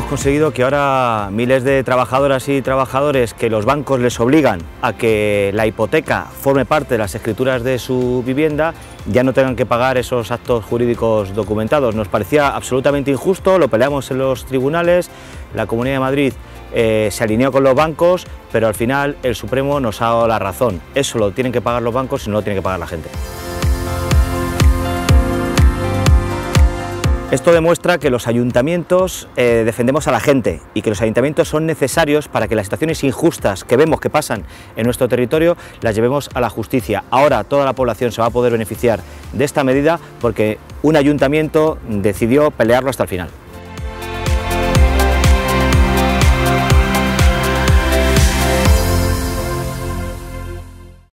conseguido que ahora miles de trabajadoras y trabajadores que los bancos les obligan a que la hipoteca forme parte de las escrituras de su vivienda ya no tengan que pagar esos actos jurídicos documentados. Nos parecía absolutamente injusto, lo peleamos en los tribunales, la Comunidad de Madrid eh, se alineó con los bancos, pero al final el Supremo nos ha dado la razón. Eso lo tienen que pagar los bancos y no lo tiene que pagar la gente. Esto demuestra que los ayuntamientos eh, defendemos a la gente y que los ayuntamientos son necesarios para que las situaciones injustas que vemos que pasan en nuestro territorio las llevemos a la justicia. Ahora toda la población se va a poder beneficiar de esta medida porque un ayuntamiento decidió pelearlo hasta el final.